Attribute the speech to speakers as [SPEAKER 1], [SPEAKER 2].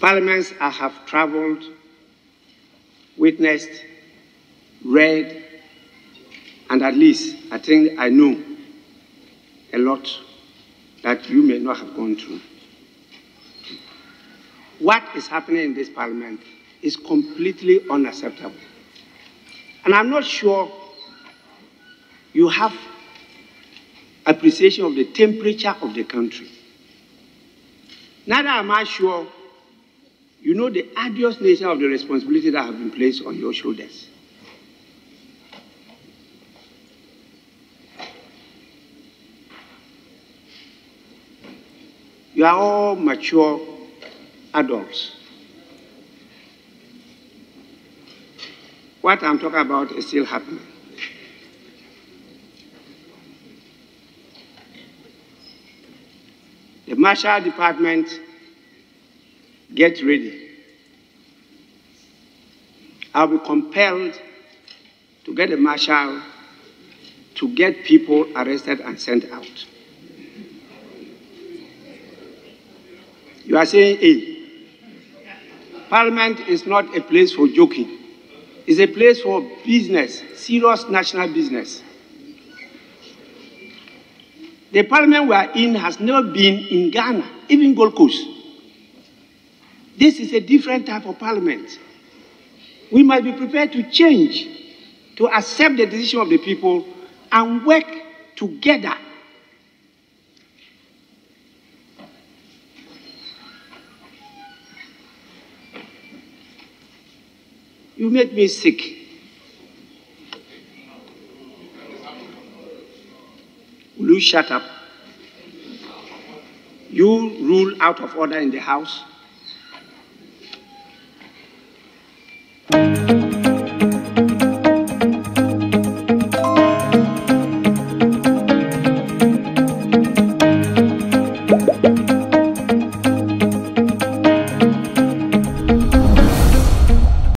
[SPEAKER 1] parliaments I have traveled, witnessed, read, and at least I think I know a lot that you may not have gone through. What is happening in this parliament is completely unacceptable. And I'm not sure you have appreciation of the temperature of the country. Neither am I sure you know the arduous nature of the responsibility that have been placed on your shoulders. You are all mature adults. What I'm talking about is still happening. The Marshal Department, get ready. I'll be compelled to get a marshal to get people arrested and sent out. You are saying A. Parliament is not a place for joking. It's a place for business, serious national business. The parliament we are in has never been in Ghana, even Gold Coast. This is a different type of parliament. We must be prepared to change, to accept the decision of the people, and work together. You make me sick. Will you shut up? You rule out of order in the house. Thank you.